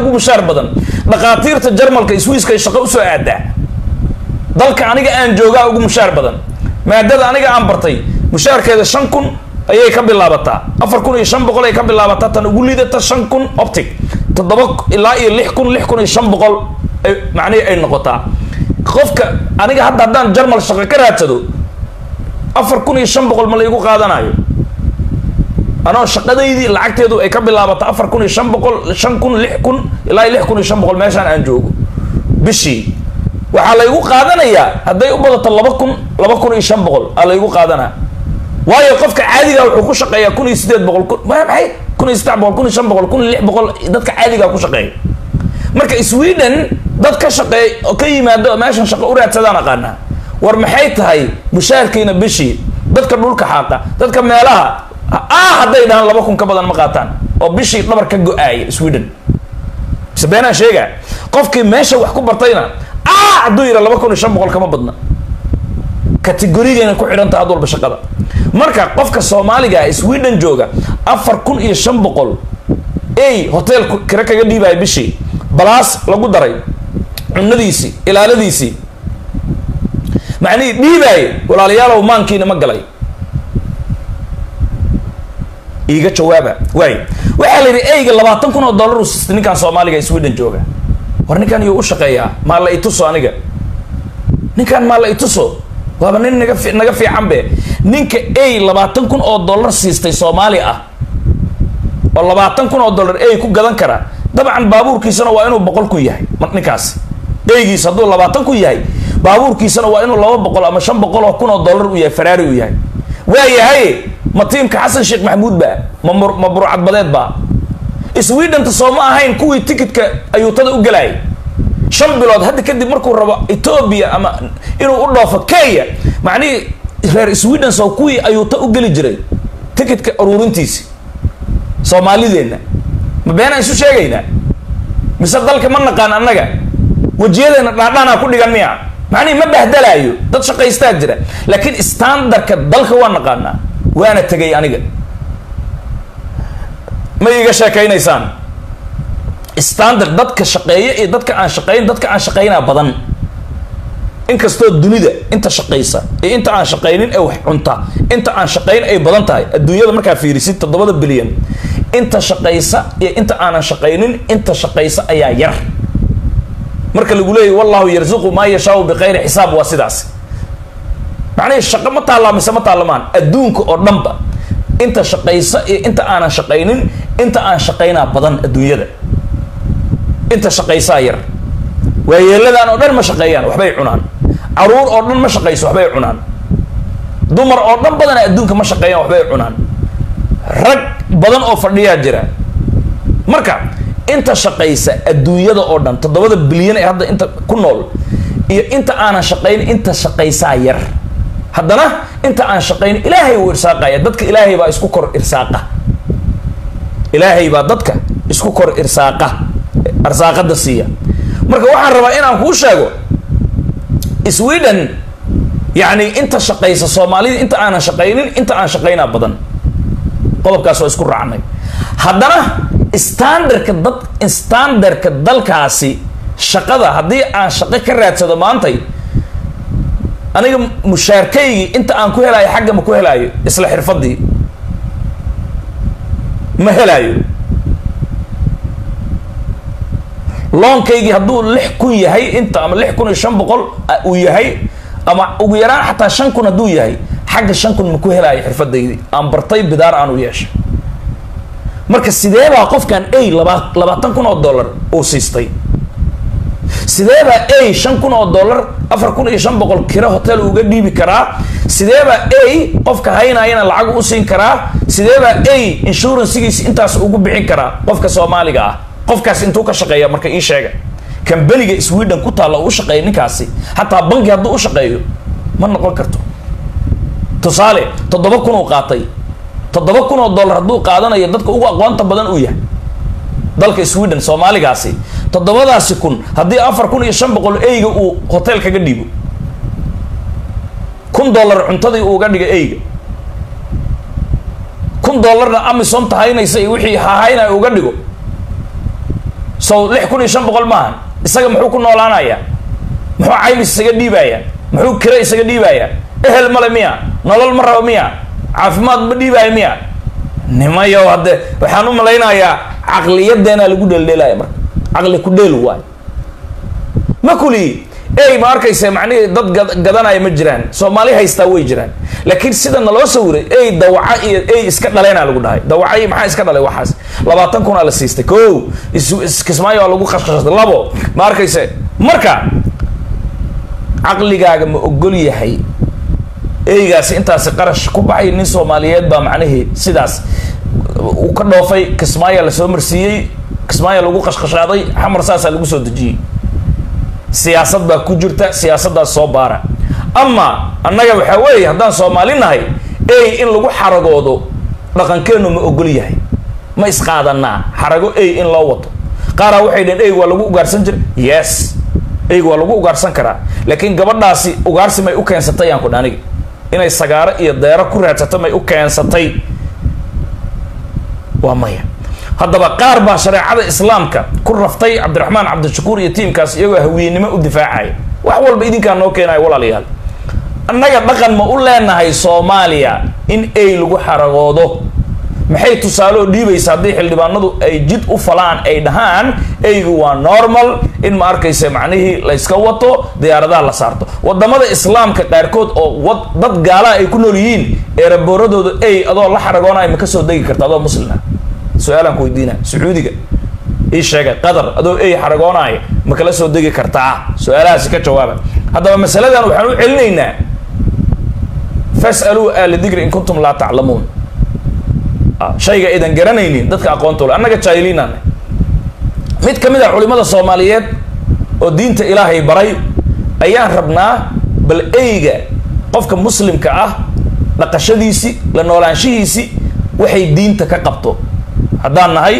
ugu mushaar badan dhakhaatiirta jarmalka swiiska shaqo u soo aadaa. Dalka aniga aan joogaa ugu mushaar badan. Maadada aniga aan bartay mushaarkeeda shan kun ayay ka bilaabataa. Afar kun iyo shan boqol ay ka bilaabataa tan ugu liidata shan kun optic. Toddoba ilaa iyo lix kun lix kun iyo shan boqol ay macnihii ay noqotaa. Qofka aniga hadda haddaan jarmal shaqo ka raadsado afar kun iyo shan boqol ma laygu qaadanayo anoo shaqadaydii lacagteedu ay ka bilaabato afar kun iyo shan boqol shan kun lix kun ilaa lix kun iyo shan boqol meeshaan aan joogo. Bishii waxaa laygu qaadanayaa hadday u badato laba kun laba kun iyo shan boqol aa laygu qaadanaa. Waayo qofka caadiga wuxuu ku shaqeeyaa kun iyo sideed boqol kun maxay? Kun iyo saddex boqol kun iyo shan boqol kun iyo lix boqol dadka caadigaa ku shaqeeya. Marka sweden dad ka shaqeey oo ka yimaado meeshan shaqo u raadsadaan aqaanaa. War maxay tahay mushaarkiina bishii? Dadka dhulka xaaqa dadka meelaha ah hadday dhahaan laba kun ka badan ma qaataan. Oo bishii dhabar ka go'aaya sweden. Mise beenaan sheegaa qofkii meesha wax ku bartayna ah hadduu yidha laba kun iyo shan boqol kama badna. Kategorigayna ku xidhanta had walba shaqada. Marka qofka soomaaliga ah sweden jooga afar kun iyo shan boqol ey hotel kira kaga dhiibaya bishii. Balaas lagu daray cunadiisii ilaaladiisii macnihii dhiibaaye walaalayaalow maankiina ma galay iiga jawaaba waay waxaa la yidhi eyga labaatan kun oo dollar u sistay ninkaan soomaaliga sweden jooga. War ninkan iyuu u shaqeeyaa maa la ituso aniga. Ninkan maa la ituso waaba nin naga naga fiican be. Ninka ey labaatan kun oo dollar siistay soomaali ah oo labaatan kun oo dollar ey ku gadan kara dabcan baabuurkiisana waa inuu boqol kun yahay ninkaasi eygiis hadduu labaatan kun yahay baabuurkiisana waa inuu laba boqol ama shan boqol oo kun oo dollar u yahay faraari u yahay. Waa yahay ma tiimka xasan sheekh maxamuud ba? Ma ma burcadbadeed ba? Swedenta soo ma ahayn kuwii tikitka ayuutada u galaayay. Shan bilood hadda kadib markuu rabo ethoobia ama inuu u dhoofo kenya macnihii reer sweden soo kuwii ayuuta u geli jiray tikitka ururintiisi. Soomaalideenna. Ma beenaan isu sheegaynaa mise dalka ma naqaan annaga? Wejiyadeena dhaadhaanaa ku dhigan miya macnihi ma bahdalaayo? Dad shaqaystaa jira. Laakiin standardka dalka waa naqaanaa waana tegay aniga. Ma iiga sheekaynaysaan? Standard dadka shaqeeya iyo dadka aan shaqayn dadka aan shaqaynaa badan. Inkastoo dunida inta shaqaysa iyo inta aan shaqaynin ee wax cunta inta aan shaqayn ay badan tahay adduunyada markaa fiirisid toddobada bilyan. Inta shaqaysa iyo inta aanan shaqaynin inta shaqaysa ayaa yar. Marka lagu leeyahy wallahu yarzuqu maa yashaau biqayri xisaab waa sidaas macnihii shaqo ma taallaa mise ma taalamaan adduunka oo dhanba. Inta shaqaysa iyo inta aanan shaqaynin inta aan shaqaynaa badan adduunyada. Inta shaqaysaa yar. Waayeeladaan oo dhan ma shaqeeyaan waxbay cunaan. Caruur oo dhan ma shaqayso waxbay cunaan. Dumar oo dhan badana adduunka ma shaqeeyaan waxbay cunaan. Rag badan oo fadhiyaa jira. Marka inta shaqaysa adduunyada oo dhan toddobada bilyan ee hadda inta ku nool iyo inta aanan shaqayn inta shaqaysaa yar haddana inta aan shaqayn ilaahay wuu irsaaqaya dadka ilaahay baa isku kor irsaaqa. Ilaahay baa dadka isku kor irsaaqa. Arsaaqada siiya. Marka waxaan rabaa inaan kuu sheego sweden yacni inta shaqaysa soomaalida inta aanan shaqaynin inta aan shaqaynaa badan. Qodobkaas waa isku raacnay. Haddana standardka dad standardka dalkaasi shaqada haddii aan shaqo ka raadsado maantay aniga mushaarkaygii inta aan ku helaayo xagga ma ku helaayo isla xirfadii ma helaayo. Loonkaygii hadduu lix kun yahay inta ama lix kun iyo shan boqol uu yahay ama ugu yaraan xataa shan kun hadduu yahay xagga shan kun ma ku helaayo xirfadaydii aan bartay bidaar aan u yeeshay. Marka sidee baa qofkan a laba labaatan kun oo dollar uu siistay sidee baa a shan kun oo dollar afar kun iyo shan boqol kiro hotel uga dhiibi karaa. Sidee baa a qofka haynayana lacag u siin karaa. Sidee baa a inshuransigiis intaas ugu bixin karaa qofka soomaaliga ah. Qofkaas intuu ka shaqeeya marka ii sheega. Kambaniga sweden ku taalla u shaqeeya ninkaasi hataa banki hadduu u shaqeeyo ma noqon karto. Tusaale toddoba kun uu qaatay. Toddoba kun oo dollar hadduu qaadanayo dadka ugu aqoonta badan uu yahay dalka sweden soomaaligaasi toddobadaasi kun haddii afar kun iyo shan boqol eyga uu hotel kaga dhiibo. Kun dollar cuntadii uuga dhiga eyga. Kun dollarna amisom tahaynaysa iyo wixii hahaynaya uga dhigo. Sow lix kun iyo shan boqol maaha isaga muxuu ku noolaanayaa muxuu caymis isaga dhiibayaa muxuu kira isaga dhiibayaa ehel male miya? Nolol ma rabo miya? Caafimaad ma dhiibaayo miya? Nimayo hadde waxaan u malaynayaa caqliyadeena lagu dheeldheelaya marka. Caqli ku dheel waay. Ma kuli ey ma arkaysa macnihii dad gadanaya ma jiraan. Soomaali haystaa way jiraan. Laakiin sida naloo sawiray ey dawaca iyo ey iska dhaleena lagu dhahay. Dawaca iyo maxaa iska dhalay waxaas? Labaatan kun aa la siistay. Ko kismaayo aa lagu qashqashtay labo ma arkayse marka caqligaaga ma ogol yahay. Eygaasi intaasi qarash ku baxay nin soomaaliyeed baa macnihii sidaas uu ka dhoofay kismaayo la soo marsiiyey kismaayo lagu qashqashaaday xamar saasaa lagu soo dejiyey. Siyaasad baa ku jirta siyaasaddaas soo baara. Ama annaga waxaa weeye haddaan soomaali nahay ey in lagu xaragoodo dhaqankeenu ma ogol yahay. Ma isqaadanaa xarago ey in loo wato. Qaaraa waxay dhaheen eyg waa lagu ugaarsan jira yes eyg waa lagu ugaarsan karaa. Laakiin gabadhaasi ugaarsi may u keensatay yaan ku dha inay sagaaro iyo deero ku raadsato may u keensatay waa maya haddaba qaar baa shareecada islaamka ku raftay cabdiraxmaan cabdishakuur iyo tiimkaas iyagoo hawiyenimo u difaacaya wax walba idinkaa noo keenayo walaalayaal. Annaga dhaqan ma u leenahay soomaaliya in ey lagu xaragoodo? Maxay tusaaloo dhiibaysa haddii xildhibaanadu ay jid u falaan ay dhahaan eygu waa normal in ma arkaysa macnihii layska wato diyaaradaha la saarto. Wadamada islaamka qaarkood oo dad gaalaha ay ku nool yihiin eeraboradooda ey adoo la xaragoonaya ma ka soo degi karta adoo muslima su'aalaan ku weydiina sacuudiga ii sheegay qatar adoo ey xaragoonaya ma kala soo degi kartaa? Su'aalahaasi ka jawaaba haddaba masaladan waxaan u celinaynaa fasaluu ahla dikri in kuntum laa taclamuun. Shayga aydan garanaynin dadka aqoonta annaga jaahiliinana mid ka mid a culimada soomaaliyeed oo diinta ilaahay baray ayaan rabnaa bal eyga qofka muslimka ah dhaqashadiisi la noolaanshihiisi waxay diinta ka qabto haddaan nahay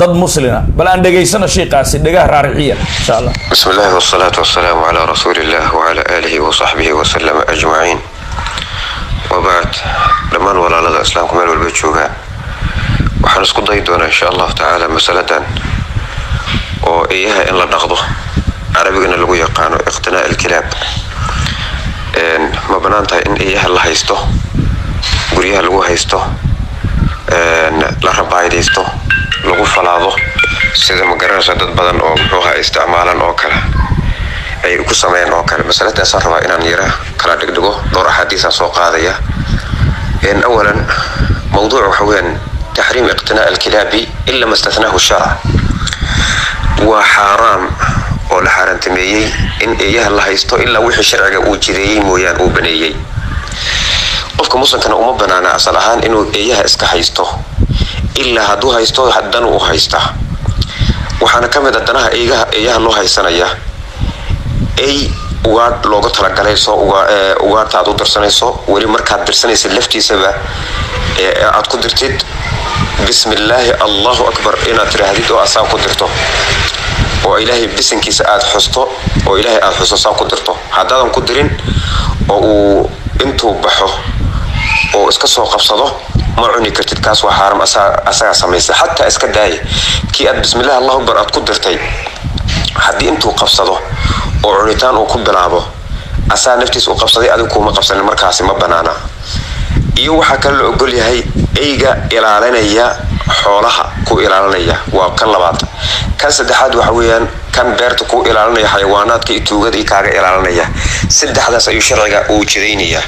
dad muslina bal aan dhegaysano shiikaasi dhegah raarixiya insha allah bismi illahi wasalaatu calaa rasuulillah wacalaa aalihi wasaxbihi wasalama ajmaciin. Wabacd dhammaan walaalada islaamku meel walba joogaa waxaan isku dayi doonaa insha allahu tacaala masaladan oo eeyaha in la dhaqdo carabigana lagu yaqaano iqtinaa alkilaab. Ma bannaan tahay in eeyaha la haysto guryaha lagu haysto la rabaydaysto lagu falaado sida magaranaysa dad badan oo muxuuha isticmaalan oo kale? Ay ku sameeyaan oo kale. Masaladaasaan rabaa inaan yara kala dhigdhigo dhowr axaadiisaan soo qaadaya. Awalan mowduuc waxa weyaan taxriim iqtinaa alkilaabi ila ma istahnaahu sharac waa xaaraam oo la xaaraantameeyey in eeyaha la haysto ilaa wixii sharciga uu jideeyey mooyaan uu baneeyey qofka muslimkana uma banaana asal ahaan inuu eeyaha iska haysto. Ilaa hadduu haysto dan u haysta. Waxaana ka mid a danaha eeyaha loo haysanaya. Ey ugaadh looga talagalay soo ugaarta aad u dirsanayso weli markaad dirsanaysa laftiisaba aad ku dirtid bismillaahi allahu akbar inaad tiraahdid oo asaa ku dirto. Oo ilaahay bisankiisa aad xusto oo ilaahay aad xusto saa ku dirto. Haddaadan ku dirin oo uu intuu baxo oo iska soo qabsado ma cuni kartid kaas waa xaaram asagaa samaysa. Xataa iska daaya kii aad bismillahi allahu akbar aad ku dirtay haddii intuu qabsado oo cunitaan uu ku bilaabo asaa naftiis uu qabsaday adigu kuuma qabsanin markaasi ma banaana. Iyo waxaa kale la ogol yahay eyga ilaalinaya xoolaha ku ilaalinaya waa kan labaad. Kan saddexaad waxa weeyaan kan beerta ku ilaalinaya xayawaanaadka iyo tuugada iyo kaaga ilaalinaya. Saddexdaas ayuu sharciga uu jidaynaya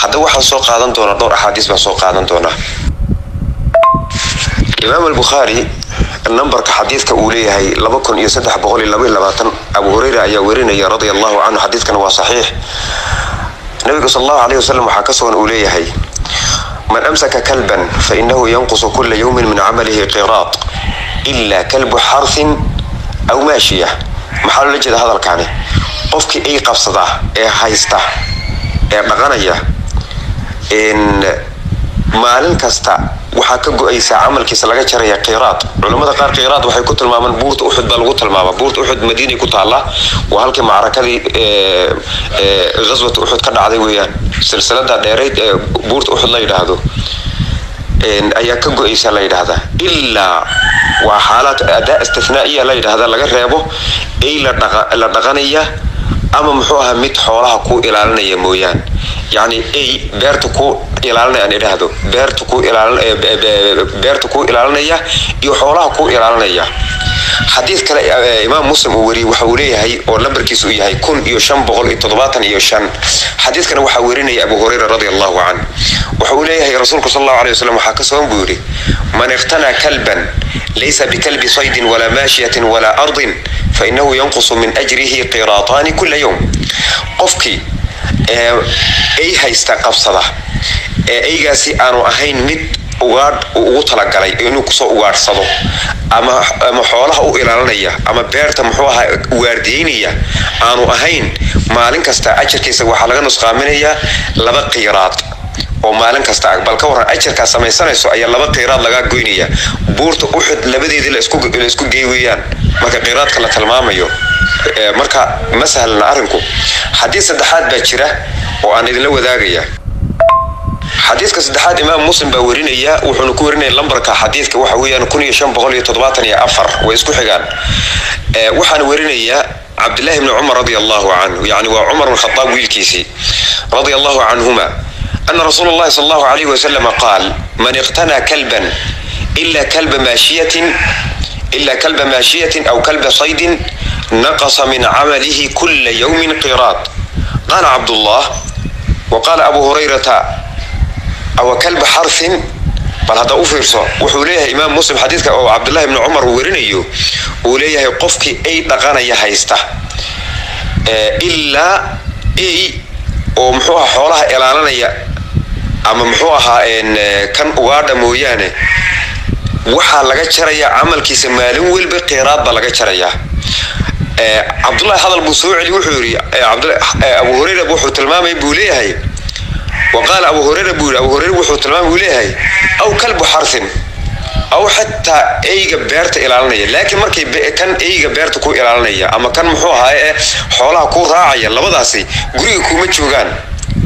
haddaba waxaan soo qaadan doonaa dhowr axaadiis baan soo qaadan doonaa. Imaam albukhaari numberka xadiidka uu leeyahay laba kun iyo saddex boqol iyo laba iyo labaatan abu hureyra ayaa werinaya radia allahu canhu xadiidkana waa saxiix. Nabiga sal allahu alayh wasalam waxaa ka sugan uu leeyahay man amsaka kalban fainahu yanqusu kula yowmin min camalihi qiraad ila kalbu xarthin aw maashiya maxaa loola jeeda hadalkaani? Qofkii ay qabsada ee haysta ee dhaqanaya maalin kasta waxaa ka go'aysaa camalkiisa laga jaraya qiraad culamada qaar qiraad waxay ku tilmaamaan buurta uxud baa lagu tilmaama buurta uxud madiinay ku taallaa waa halkii macrakadii ghaswat uxud ka dhacday weeyaan. Silsilada dheerayd ee buurta uxud la yidhaahdo ayaa ka go'aysa la yidhaahdaa. Ilaa waa xaalaad adaa istifnaa'iya la yidhaahda laga reebo ey la dhaqanaya ama muxuu ahaa mid xoolaha kuu ilaalinaya mooyaan yacni ey beerta ku ilaalinaya aan idhaahdo beerta ku beerta kuu ilaalinaya iyo xoolaha kuu ilaalinaya xadiid kale imaam muslim uu weriyey waxa uu leeyahay oo lambarkiisa uu yahay kun iyo shan boqol iyo toddobaatan iyo shan. Xadiidkana waxaa werinaya abu hurayra radi allahu can waxa uu leeyahay rasuulku sal allahu alay wasalam waxaa ka sugan buu yidhi man iqtanaa kalban laysa bikalbi saydin walaa maashiyatin walaa ardin fainahu yanqusu min ajrihi qiraataani kula yowm qofkii ey haysta qabsada. Ee eygaasi aanu ahayn mid ugaadh uu ugu talagalay inuu ku soo ugaadhsado ama xoolaha u ilaalinaya ama beerta muxuu ahaa waardiyeynaya aanu ahayn maalin kasta ajarkiisa waxaa laga nusqaaminayaa laba qiiraad oo maalin kasta bal ka waran ajarkaa samaysanayso ayaa laba qiiraad lagaa goynaya buurta uxud labadeedii la isku gey weeyaan marka qiiraadka la tilmaamayo إيه، مركا مسهل نعرفكم حديث الدحات باكرة وعن إذن لو ذاقية. حديث كسدحات إمام مسلم باورين إياه وحنكو ورين إياه لنبركا حديث كوحا ويا نكون يشان بغولي تضباطن يا أفر ويسكو حقان. إيه، وحن ورين إياه عبد الله بن عمر رضي الله عنه يعني وعمر بن الخطاب ويلكيسي رضي الله عنهما أن رسول الله صلى الله عليه وسلم قال من اقتنى كلبا إلا كلب ماشية إلا كلب ماشية أو كلب صيد naqasa min camalihi kula yawmin qiraad qaala cabdullah wa qaala abu hurayrata awa kalba xarfin bal hadda u fiirso wuxuu leeyahay imaam muslim xadiidka oo cabdullahi bni cumar uu werinayo uu leeyahay qofkii ay dhaqanaya haysta ilaa ey oo muxuu aha xoolaha ilaalinaya ama muxuu ahaa kan ugaadha mooyaane waxaa laga jarayaa camalkiisa maalin welba qiraad baa laga jarayaa cabdullahi hadal buu soo celi wuxuu yidhi abu hurayra wuxuu tilmaamay buu leeyahay. Wa qaala abu hurayra buu yidhi abu hurayra wuxuu tilmaamay buu leeyahay aw kalbu xarfin aw xataa eyga beerta ilaalinaya. Laakiin markay kan eyga beerta ku ilaalinaya ama kan muxuu ahaa ee xoolaha ku raacaya labadaasi guriga kuma joogaan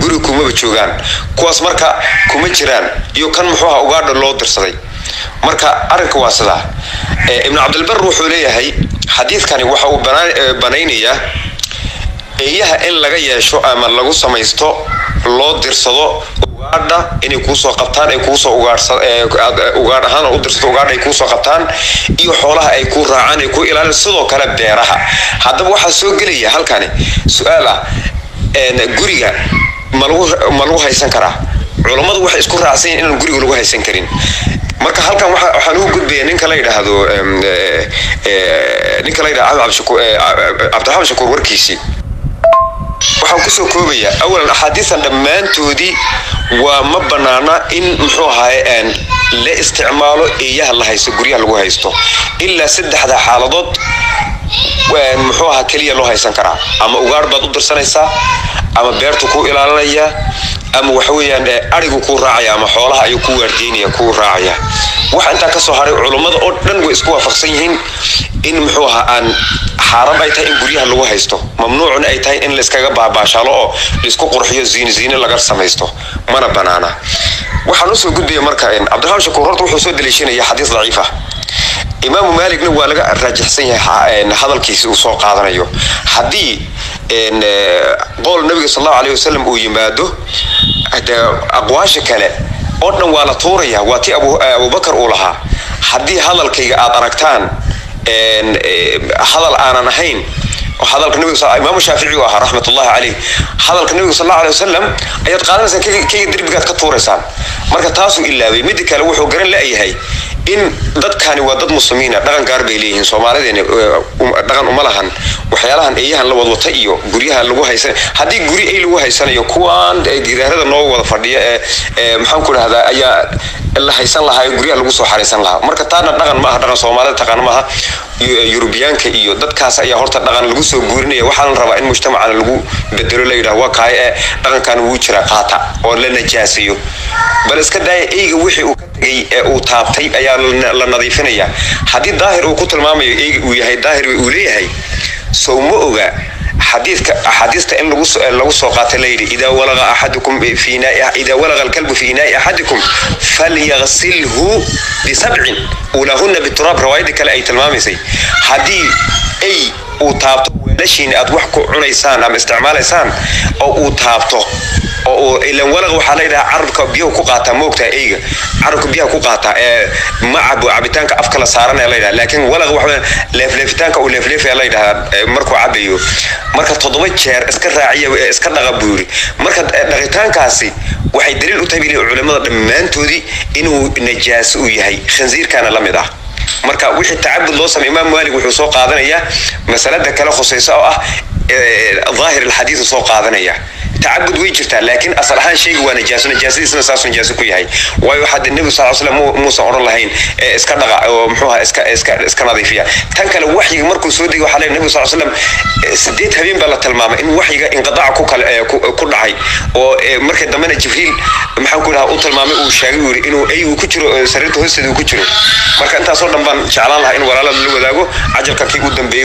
guriga kumaba joogaan. Kuwaas marka kuma jiraan iyo kan muxuu ahaa ugaadha loo dirsaday marka arrinka waa sidaa ibnu cabdilbar wuxuu leeyahay xadiidkani waxa uu banaynayaa eeyaha in laga yeesho ama lagu samaysto loo dirsado ugaadha inay kuusoo qabtaan ay kuusoo ugaadh ahaan u dirsato ugaadha ay kuusoo qabtaan iyo xoolaha ay ku raacaan ay ku ilaalin sidoo kale beeraha. Haddaba waxaa soo gelaya halkani su'aal ah guriga ma lagu haysan karaa? Culammadu waxay isku raacsan inaan guriga lagu haysan karin marka halkan waxaan ugu gudbaya ninka la yidhaahdo ninka la yidhahdo cabdiraxmaan shakuur warkiisii waxaan ku soo koobayaa awalan axaadiisan dhammaantoodii waa ma banaana in muxuu ahaay la isticmaalo eeyaha la haysto guryaha lagu haysto. Ilaa saddexda xaaladood muxuu ahaa keliya loo haysan karaa. Ama ugaadh baad u dirsanaysaa ama beertu ku ilaalinaya ama waxa weeyaan arigu kuu raacaya ama xoolaha ayuu ku waardiynaya kuu raacaya. Waxa intaa ka soo haray culummada oo dhan way isku waafaqsan yihiin in muxuu ahaa aan xaaraan ay tahay in guryaha lagu haysto. Mamnuucna ay tahay in layskaga baabaashaalo oo la isku qurxiyo ziini ziine laga samaysto. Mana banaana. Waxaan u soo gudbaya marka cabdiraxmaan shakuur horta wuxuu soo daliishanaya xadiis daciif imaamu maaligna waa laga raajixsan yahay hadalkiisi uu soo qaadanayo. Haddii qowl nabiga sal allahu aleyh wasalam uu yimaado aqwaasha kale oo dhan waa la tuuraya waa ti abubakar uu lahaa. Haddii hadalkayga aad aragtaan hadal aanan ahayn imaamu shaafici u ahaa raxmat ullahi caleyh hadalka nabiga sal allahu alay wasalam ayaad qaadanaysaan kayga derbigaad ka tuuraysaan. Marka taasuu ilaabay midda kale wuxuu garan la-yahay in dadkani waa dad muslimiina dhaqan gaar bay leeyihiin. Soomaalideena dhaqan uma lahan. Waxyaalahan eeyahan la wadwata iyo guryaha lagu haysan. Haddii guri ay lagu haysanayo kuwaan gidaarada noo wada fadhiya ee maxaan ku dhahdaa ayaa la haysan lahaa guryaha lagu soo xaraysan lahaa. Marka taana dhaqan maaha dhaqan soomaalida taqaan maaha yurubiyaanka iyo dadkaas ayaa horta dhaqan lagu soo guurinaya. Waxaa la rabaa in mujtamacana lagu bedelo la yidhaha waa kaay ee dhaqankan wuu jira qaata oo la najaasayo. Bal iska daaya eyga wixii uu tegay ee uu taabtay ayaa la nadiifinaya. Haddii daahir uu ku tilmaamayo uu yahay daahir uu leeyahay sow ma oga axaadiista in lagu soo qaatay layidhi idaa walaqa alkalbu fi inaa'i axadikum falyagsilhu bisabcin ulahunna bituraab rawaayadii kale ay tilmaamaysay. Haddii ay uu taabto weelashiina aad wax ku cunaysaan ama isticmaalaysaan oo uu taabto oo ilan walaq waxaa layidhaha carabka biyahu ku qaataa moogtaa eyga? Carabka biyaha ku qaataa ee ma cabitaanka afka la saaranaya layidhaha laakiin walaq waxa leefleefitaanka uu leefleefaya layidhahaa markuu cabayo marka toddoba jeer iska raaciya iska dhaqa buu yidhi. Marka dhaqitaankaasi waxay daliil u tahay culimmada dhammaantoodii inuu najaaso uu yahay khansiirkaana la mid ah. Marka wixii tacabud loo samey imaam maalik wuxuu soo qaadanayaa masalada kale khusayso oo ah daahir alxadiidu soo qaadanaya tacabud way jirtaa laakiin asal ahaan shayga waa najaaso najaasadiisna saasuu najaaso ku yahay. Waayo hadda nebigu sal slam muusan odhan lahayn iska dhaqa oo muxuuha iska iska iska nadiifiya. Tan kale waxyiga markuu soo degay waxaa leeyahay nebigu sal slam sideed habeen baa la tilmaamay in waxyiga inqidaaca ku kale ku dhacay. Oo markii dambena jibriil maxaan ku dhahaa u tilmaamay uu sheegay uu yidhi inuu ay uu ku jiro sariirta hoosteeda uu ku jiro. Marka intaasoo dhan baan jeclaan lahaa in walaalada la wadaago cajalka kii u dambeeyey